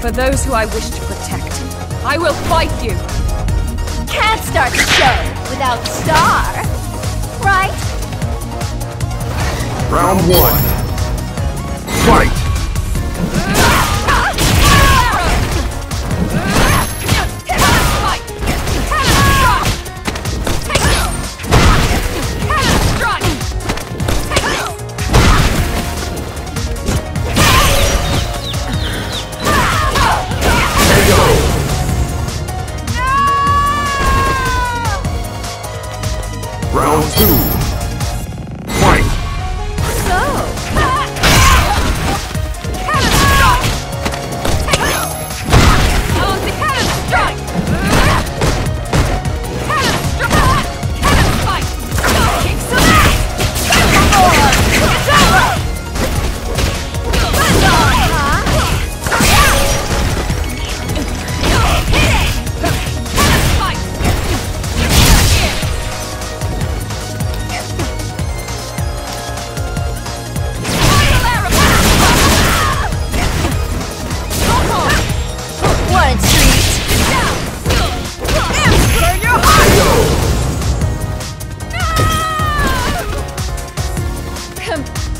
For those who I wish to protect, I will fight you! Can't start the show without Star, right? Round one. Fight!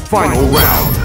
Final round.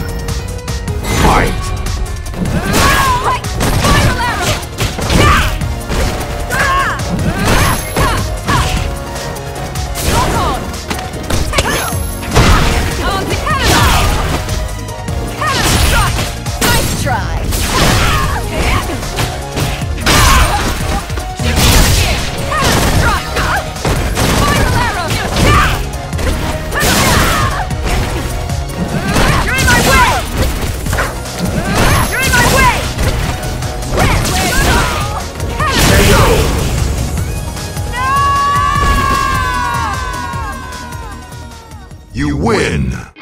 You win!